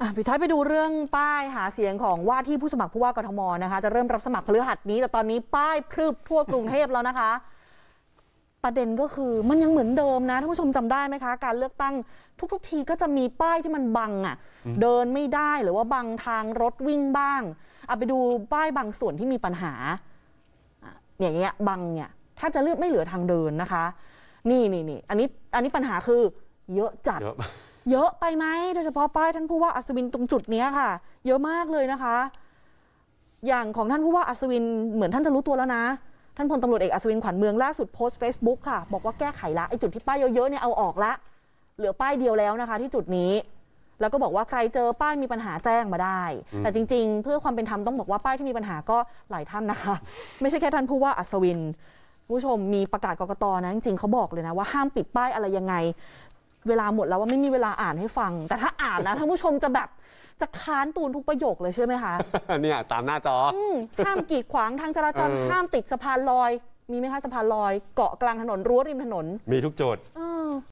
อะปิดท้ายไปดูเรื่องป้ายหาเสียงของว่าที่ผู้สมัครผู้ว่ากทมนะคะ จะเริ่มรับสมัครพฤหัสนี้ แต่ตอนนี้ป้ายพรึบทั่วกรุงเทพแล้วนะคะ ประเด็นก็คือมันยังเหมือนเดิมนะท่านผู้ชมจำได้ไหมคะ การเลือกตั้งทุกๆทีก็จะมีป้ายที่มันบังอะ เดินไม่ได้หรือว่าบังทางรถวิ่งบ้างเอาไปดูป้ายบางส่วนที่มีปัญหาอะอย่างเงี้ยบังเนี่ยแทบจะเลือกไม่เหลือทางเดินนะคะ นี่นี่นี่อันนี้อันนี้ปัญหาคือเยอะจัด เยอะเยอะไปไหมโดยเฉพาะป้ายท่านผู้ว่าอัศวินตรงจุดเนี้ยค่ะ เยอะมากเลยนะคะ อย่างของท่านผู้ว่าอัศวินเหมือนท่านจะรู้ตัวแล้วนะ ท่านพลตำรวจเอกอัศวินขวัญเมืองล่าสุดโพสต์ Facebook ค่ะ บอกว่าแก้ไขละไอ้จุดที่ป้ายเยอะๆเนี่ยเอาออกละ เหลือป้ายเดียวแล้วนะคะ ที่จุดนี้ แล้วก็บอกว่าใครเจอป้ายมีปัญหาแจ้งมาได้ แต่จริง ๆ เพื่อความเป็นธรรมต้องบอกว่าป้ายที่มีปัญหาก็หลายท่านนะคะ ไม่ใช่แค่ท่านผู้ว่าอัศวินคุณผู้ชมมีประกาศกกตนะจริงๆเขาบอกเลยนะว่าห้ามปิดป้ายอะไรยังไง เวลาหมดแล้วว่าไม่มีเวลาอ่านให้ฟัง แต่ถ้าอ่านนะท่านผู้ชมจะแบบจะค้านตูนทุกประโยคเลยเชื่อไหมคะเนี่ยตามหน้าจออืมห้ามกีดขวางทางจราจรเออห้ามติดสะพานลอย มีไหมคะสะพานลอย เกาะกลางถนนรั้วริมถนน มีทุกจุดเอ